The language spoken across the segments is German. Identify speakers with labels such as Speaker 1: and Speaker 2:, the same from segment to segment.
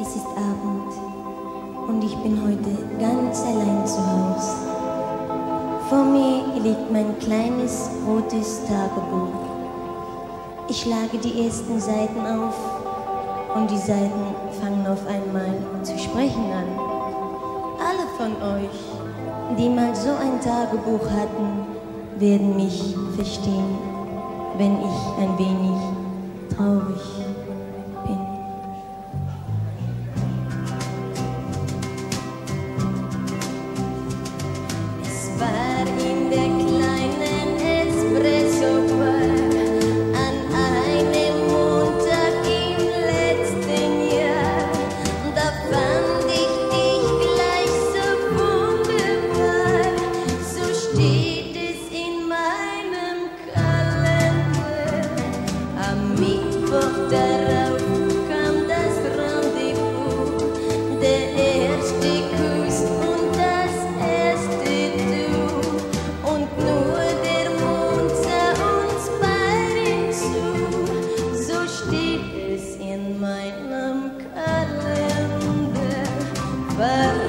Speaker 1: Es ist Abend und ich bin heute ganz allein zu Hause. Vor mir liegt mein kleines rotes Tagebuch. Ich schlage die ersten Seiten auf und die Seiten fangen auf einmal zu sprechen an. Alle von euch, die mal so ein Tagebuch hatten, werden mich verstehen, wenn ich ein wenig but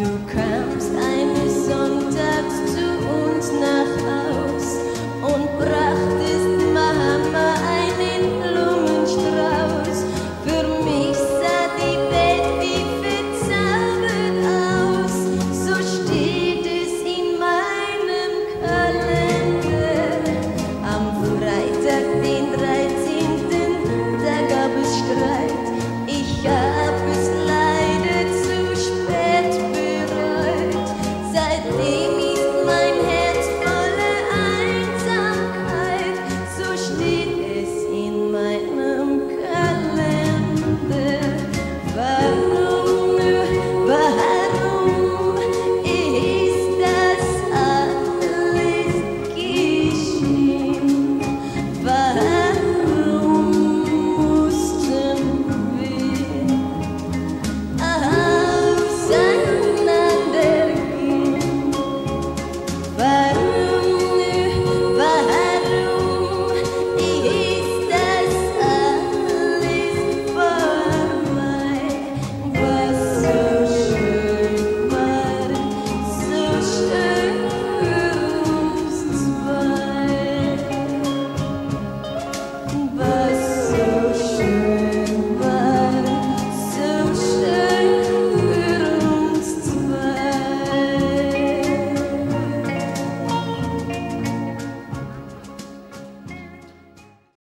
Speaker 1: Du kamst eines Sonntags zu uns nach Haus und brachtest